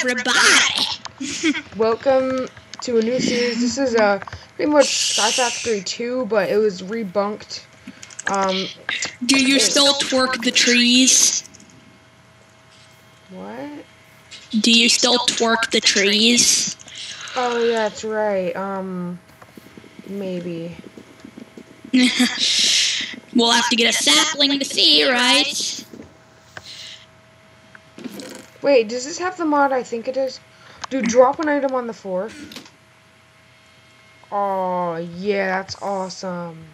everybody! Welcome to a new series. This is uh, pretty much Sky Factory 2, but it was rebunked. Um, Do you still twerk the trees? what? Do you still twerk the trees? Oh, yeah, that's right. Um, maybe. we'll have to get a sapling to see, right? Wait, does this have the mod I think it is? Dude, drop an item on the floor. Oh, yeah, that's awesome.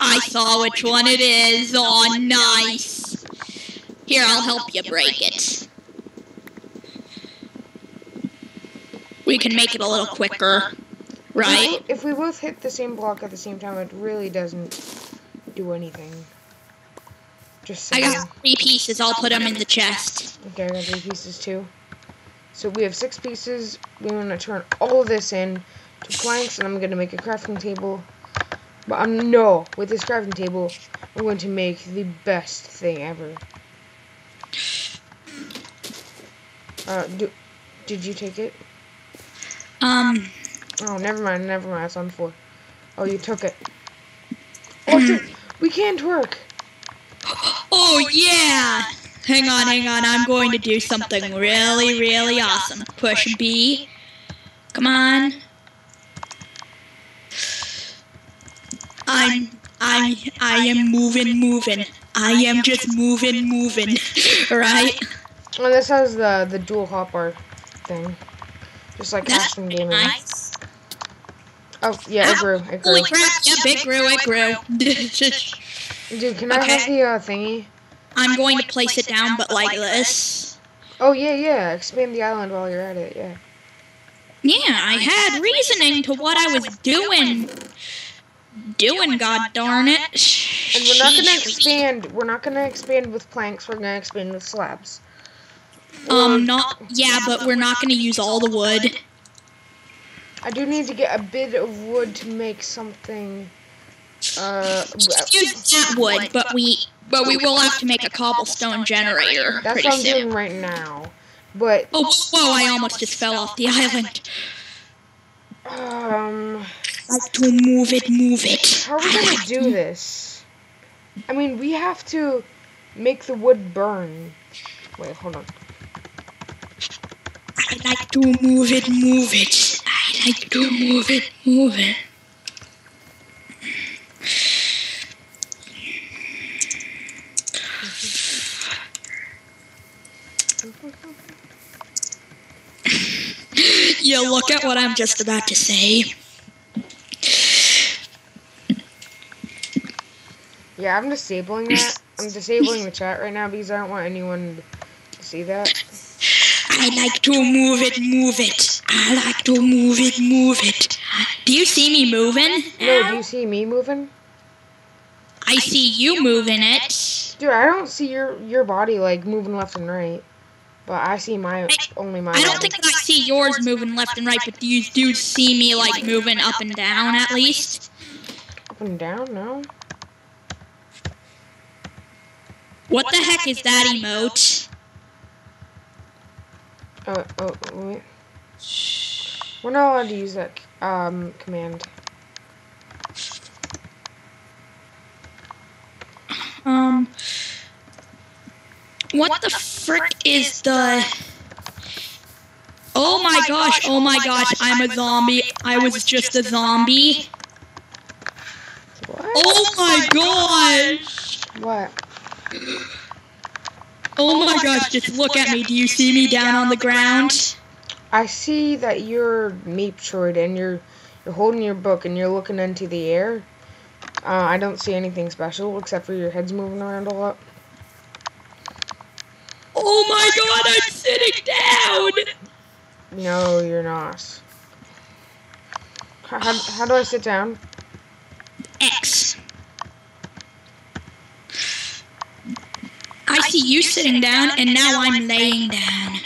I saw which one it is. Oh, nice. Here, I'll help you break it. We can make it a little quicker, right? If we both hit the same block at the same time, it really doesn't do anything. Just I got three pieces. I'll put them in the chest. Okay, I got three pieces too. So we have six pieces. We want to turn all of this in to planks, and I'm going to make a crafting table. But I'm no, with this crafting table, I'm going to make the best thing ever. Uh, do, did you take it? Um, Oh, never mind, never mind. It's on four. Oh, you took it. Oh, we can't work. Oh yeah! Hang on, hang on. I'm going to do something really, really awesome. Push B. Come on. I'm, I, I am moving, moving. I am just moving, moving. right? Oh, this has the the dual hopper thing, just like That's Aspen pretty Gaming. nice. Oh, yeah, it grew. It grew. Holy crap! Yep, it grew, it grew. Dude, can I have Okay. the uh, thingy? I'm going to place it down, but like this. Oh yeah, yeah. Expand the island while you're at it. Yeah. Yeah, I had reasoning to what I was doing. Doing, god darn it. And we're not gonna expand. We're not gonna expand with planks. We're gonna expand with slabs. Um, not. Yeah, but we're not gonna use all the wood. I do need to get a bit of wood to make something. Uh, well, Use that wood, but we. But we will have to make a cobblestone generator that's pretty what I'm soon. doing right now. But Oh, whoa, I almost just fell off the island. um, Like to move it, move it. how are we gonna do this? I mean, we have to make the wood burn. Wait, hold on. I like to move it, move it. I like to move it, move it. You look at what I'm just about to say. Yeah, I'm disabling that. I'm disabling the chat right now because I don't want anyone to see that. I like to move it, move it. I like to move it, move it. Do you see me moving? No, do you see me moving? I see you moving it. Dude, I don't see your your body like moving left and right. But I see my only my I don't think I see yours moving left and right, but you do see me like moving up and down at least. up and down, no? What the heck is that emote? Oh, oh, wait. We're not allowed to use that um command. Um, what the frick is the? Oh my gosh! Oh my gosh! I'm a zombie. I was just a zombie. What? Oh my gosh! What? Oh my gosh! Just look at me. Do you see me down on the ground? I see that you're Meeptroid and you're you're holding your book and you're looking into the air. Uh, I don't see anything special except for your head's moving around a lot. Oh my god! I'm sitting down. No, you're not. How, how, how do I sit down? X. I see you sitting down, and now I'm laying down.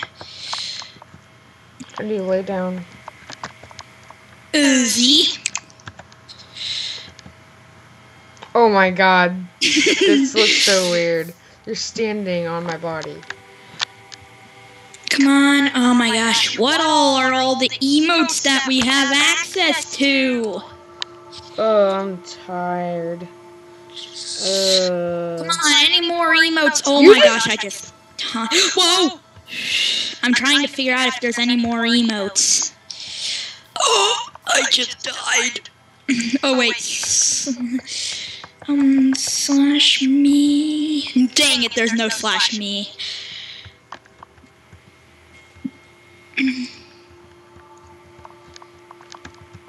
How do you lay down? Uzi. Oh my god. this looks so weird. You're standing on my body. Come on. Oh my gosh. What all are all the emotes that we have access to? Oh, I'm tired. Uh, Come on, any more emotes? Oh my gosh, I just. Whoa! I'm trying to figure out if there's any more emotes. Oh, I just died. Oh wait. Um, slash me. Dang it, there's no slash me.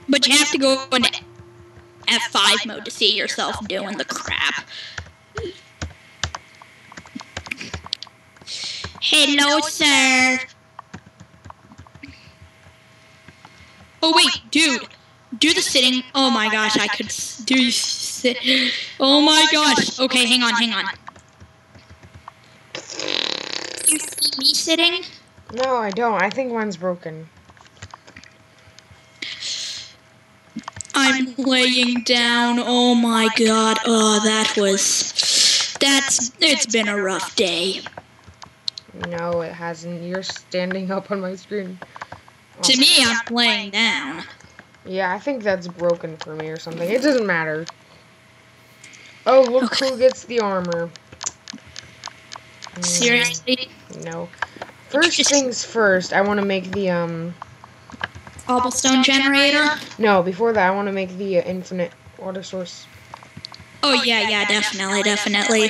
But you have to go into F5 mode to see yourself doing the crap. Hello, sir. Oh wait, dude, do the sitting. Oh my gosh, I could do sit. Oh my gosh. Okay, hang on, hang on. You see me sitting? No, I don't. I think mine's broken. I'm laying down. Oh my god. Oh, that was. That's. It's been a rough day. No, it hasn't. You're standing up on my screen. Oh, To me, I'm laying down. Yeah, I think that's broken for me or something. It doesn't matter. Oh, look Okay. who gets the armor. Mm, Seriously? No. First things first, I want to make the, um... Cobblestone generator? No, before that, I want to make the uh, infinite water source. Oh, yeah, yeah, definitely, definitely.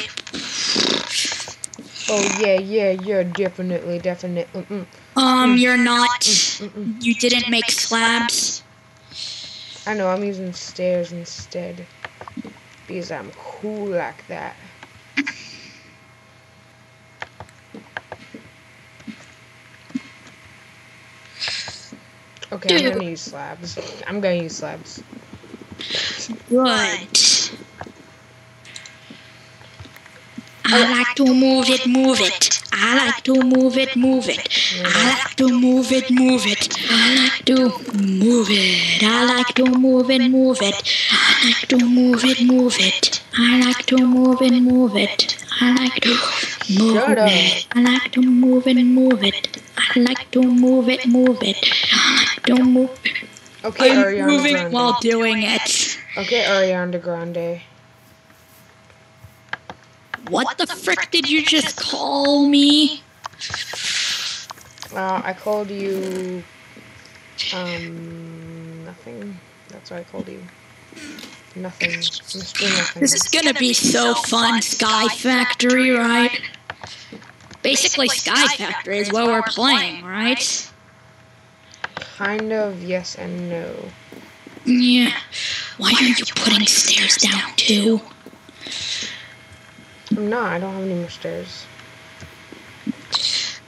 Oh, yeah, yeah, yeah, definitely, definitely. Mm-mm, Um, you're not. mm-mm. You didn't make slabs. I know, I'm using stairs instead. Because I'm cool like that. Okay, I'm gonna use slabs. I'm gonna use slabs. Good. I like to move it, move it. I like to move it, move it. I like to move it, move it. I like to move it. I like to move it, move it. I like to move it, move it. I like to move it, move it. I like to move it. I like to move it, move it. I like to move it, move it. I like move. Okay, I'm Ariana moving Grande. while doing it. Okay, Ariana Grande. What the frick did you just call me? Uh, I called you. Um, nothing. That's what I called you. Nothing. Nothing. This is gonna be so fun, Sky Factory, right? Basically, Sky Factory is what we're playing, right? Kind of yes and no. Yeah. Why aren't you putting stairs down too? I'm not. I don't have any more stairs.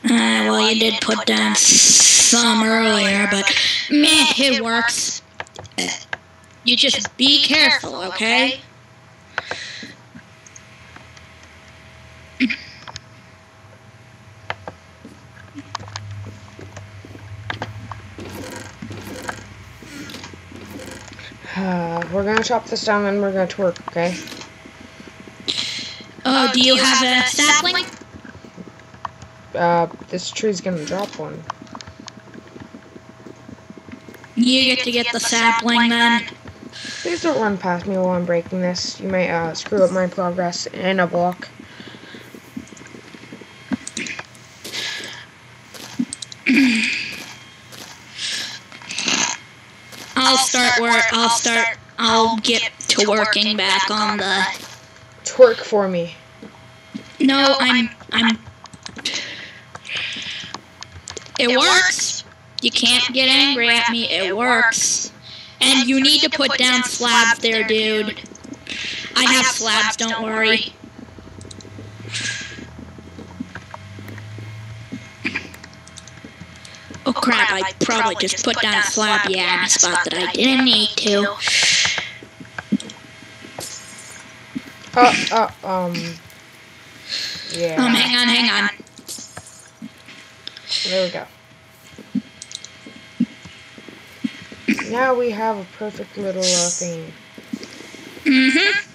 Uh, well, you did put down some earlier, but meh, it works. Uh, You just be careful, okay? We're gonna chop this down and we're gonna twerk, okay? Oh, do you have a sapling? Uh, this tree's gonna drop one. You get to get the sapling then. Please don't run past me while I'm breaking this. You might uh, screw up my progress in a block. I'll start work. I'll start. I'll get to working back on the. Twerk for me. No, I'm. I'm. It works. You can't get angry at me. It works. And you need to put down slabs there, dude. I have slabs. Don't worry. Oh crap! Oh, I probably just put down a slab. Yeah, in a spot that I didn't need to. Uh, uh, um. Yeah. Um, hang on, hang on. There we go. Now we have a perfect little uh, thing. Mm-hmm.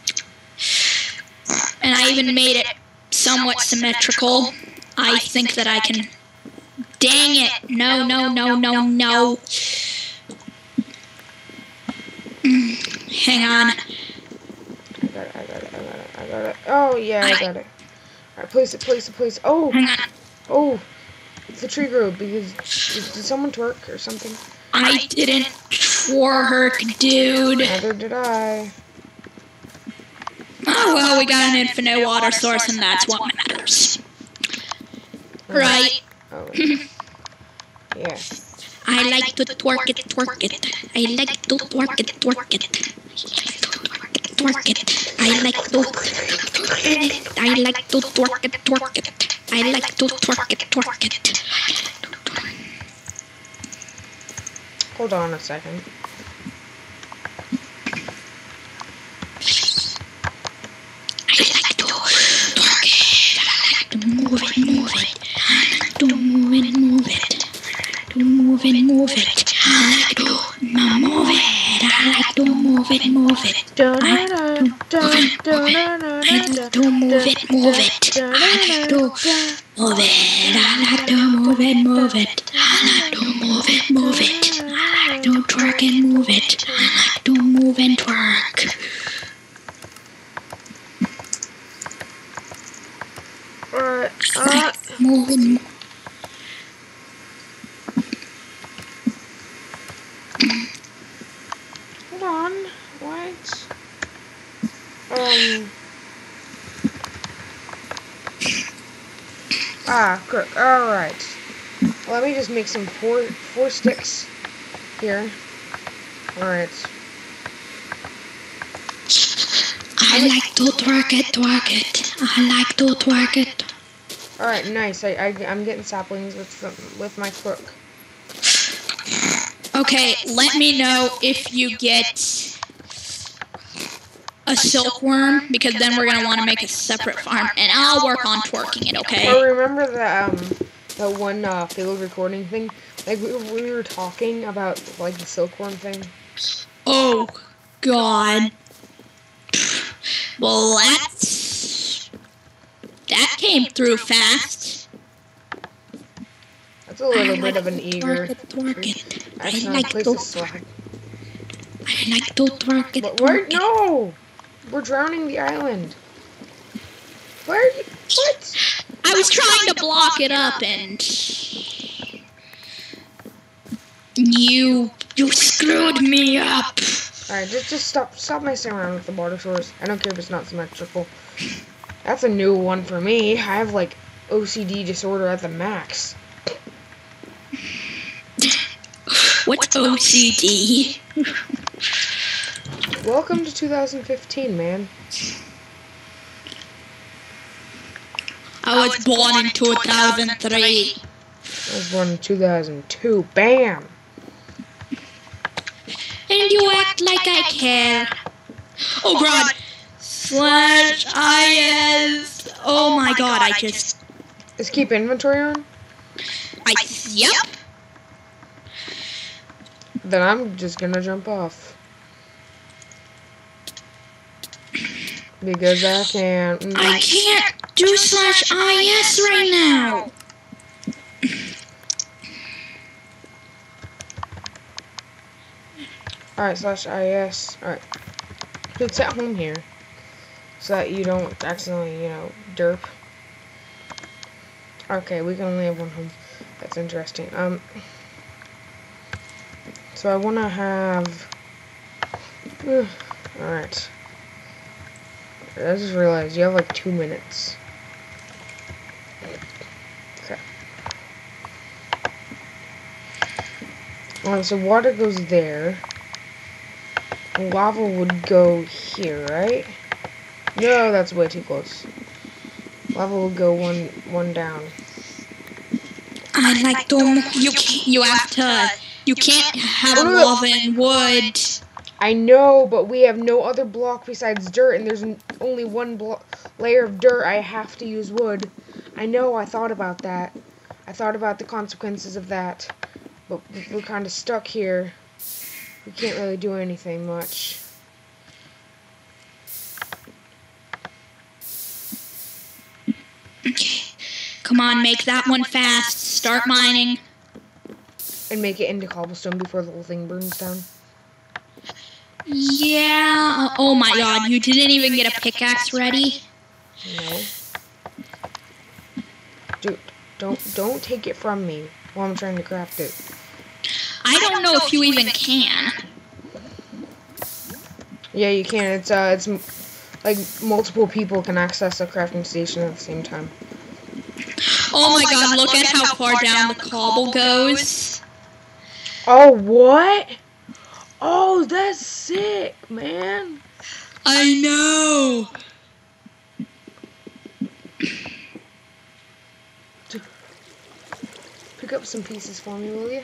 And I even made it somewhat symmetrical. I think that I can dang it. No, no, no, no, no. Mm, Hang on. I got it, I got it, I got it, I got it. Oh, yeah, I got it. Alright, place it, place it, place it. Oh, oh. The tree grew because did someone twerk or something? I didn't twerk, dude. Neither did I. Oh, well, we got an infinite water source, and that's what matters. Right? Oh, yeah. I like to twerk it, twerk it. I like to twerk it, twerk it. Twerk it. I like to twerk it. I like to twerk it, twerk it. I like to twerk it, twerk it. Hold on a second. I like to twerk it. I like to move it, move it. I like to move it, move it. I like to move it, move it. I like move it, move it. I like move it, move it. I like to move it, move it. I to move it. I to move it, move it. I to move it, move it. I like to twerk and move it. I like to move and twerk. Alright, uh, like moving. hold on. What? Um. Ah, good. Alright. Let me just make some four four sticks here. Alright. I like to twerk it, twerk it. I like to twerk it. Alright, nice. I, I I'm getting saplings with some, with my crook. Okay, let me know if you get a silkworm because then we're gonna want to make a separate farm, and I'll work on twerking it. Oh, Okay? remember the um that one uh, failed recording thing? Like we, we were talking about like the silkworm thing. Oh God. Well, that's that came through fast. That's a little bit of an eager. Twerk it, twerk. I like to. slide. I like to twerk it. Twerk. No, we're drowning the island. Where? Are you, what? I was trying to block it up and you you screwed me up. All right, just just stop stop messing around with the water source. I don't care if it's not symmetrical. That's a new one for me. I have like OCD disorder at the max. What's OCD? Welcome to 2015, man. I was born in 2003. I was born in 2002. Bam. And you act like I care. Oh, oh god. Slash IS. Oh, oh my god, I just. Is keep inventory on? I. Yep. Then I'm just gonna jump off. Because I can't. I can't do slash IS right now. Alright, slash IS. Alright. It's at home here. So that you don't accidentally, you know, derp. Okay, we can only have one home. That's interesting. Um. So I want to have. Alright. I just realized you have like two minutes. Okay. Alright, so water goes there. Lava would go here, right? No, that's way too close. Lava will go one one down. I like to. You can't, you have to. You can't have lava and wood. I know, but we have no other block besides dirt, and there's only one layer of dirt. I have to use wood. I know. I thought about that. I thought about the consequences of that, but we're kind of stuck here. We can't really do anything much. Come on, make that one fast. start mining. And make it into cobblestone before the whole thing burns down. Yeah. Oh my god, you didn't even get a pickaxe ready? No. Dude, don't don't take it from me while I'm trying to craft it. I don't know if you even can. Yeah, you can. It's uh, it's like multiple people can access a crafting station at the same time. Oh my god, look at how far down the cobble goes. Oh, what? Oh, that's sick, man. I know. Pick up some pieces for me, will you?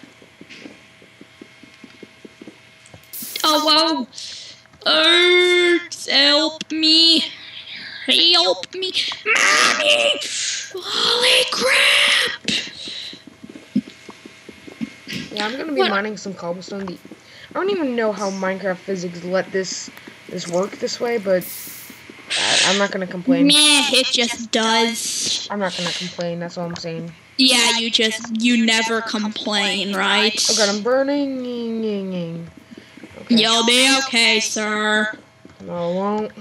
Oh, whoa. Earth, help me. Help me. Mommy! Holy crap! Yeah, I'm gonna be What? mining some cobblestone. I don't even know how Minecraft physics let this this work this way, but I, I'm not gonna complain. Meh, it just does. I'm not gonna complain. That's all I'm saying. Yeah, you just, you never complain, right? Oh god, I'm burning. Okay. You'll be okay, sir. No, I won't.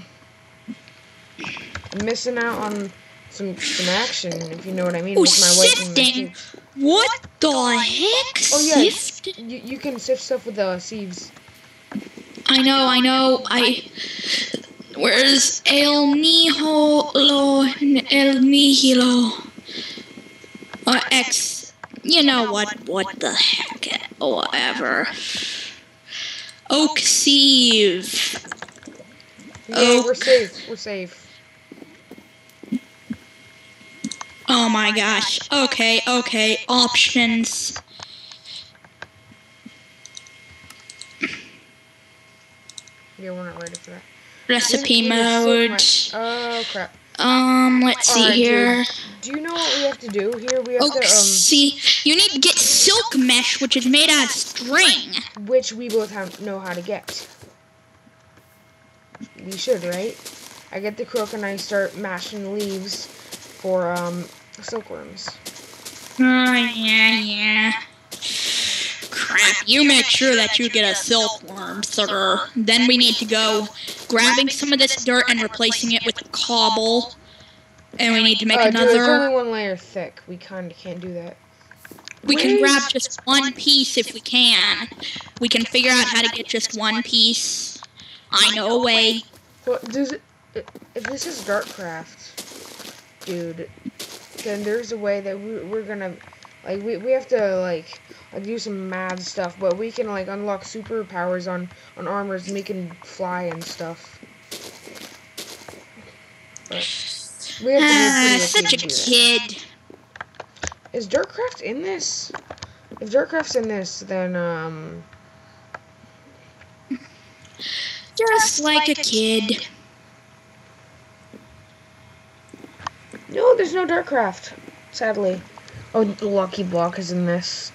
I'm missing out on some some action, if you know what I mean. Oh, with my wife and my sifting. kids. What the heck? Oh, yeah. Sift? You, you can sift stuff with the sieves. I know, I know. I. Where's El Mijo Lo Ex Nihilo? Or X. You know what? What the heck? Whatever. Oak Sieve. Yeah, Oh. we're safe. We're safe. Oh my gosh. Okay, okay. Options. Yeah, we're not ready for that. Recipe You need a silk mode. mi- Oh crap. Um, let's see Alright, here. Do you know what we have to do here? We have Oak to see, you need to get silk mesh, which is made out of string. um, which we both have know how to get. We should, right? I get the crook and I start mashing leaves for um silkworms. Oh, yeah, yeah. Crap, you make sure that you get a silkworm, sir. Then we need to go grabbing some of this dirt and replacing it with cobble. And we need to make uh, dude, it's another. only one layer thick. We kind of can't do that. We can grab just one piece if we can. We can figure out how to get just one piece. I know a way. Well, does it? If this is Darkcraft, dude, then there's a way that we, we're gonna, like, we, we have to like, like do some mad stuff, but we can like unlock superpowers on on armors, and we can fly and stuff. But we have to be pretty such okay a to do that. kid. Is Darkcraft in this? If Darkcraft's in this, then um, Just like a kid. no, there's no Darkcraft. Sadly. Oh, Lucky Block is in this.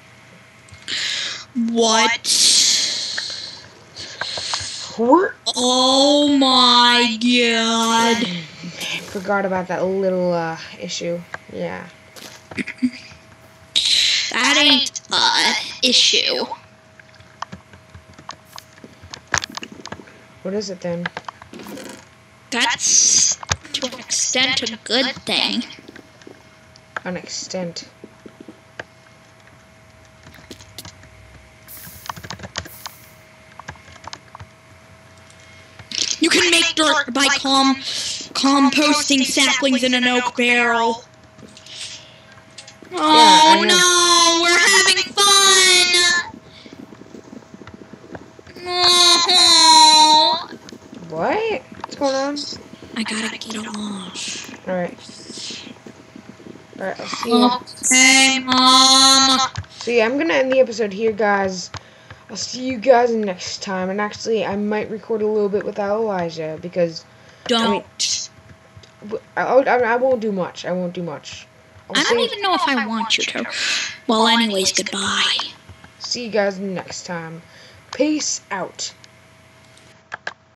What? We're Oh my god. Forgot about that little uh, issue. Yeah. That ain't a issue. What is it then? That's to an extent a good thing. An extent. You can make dirt by com composting saplings in an oak barrel. Oh I no, we're having fun. Oh, What? What's going on? I gotta get off. Alright. Alright, I'll see. Okay, mom. So yeah, I'm gonna end the episode here, guys. I'll see you guys next time. And actually, I might record a little bit without Elijah because Don't. I, I, I, I won't do much. I won't do much. I'll I don't even know if I want you to. Well, anyways, goodbye. see you guys next time. Peace out.